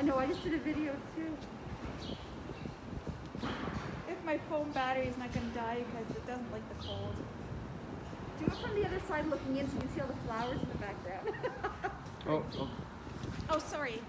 I know, I just did a video too. If my phone battery is not gonna die because it doesn't like the cold. Do it from the other side looking in so you can see all the flowers in the background. Oh, oh. Oh, sorry.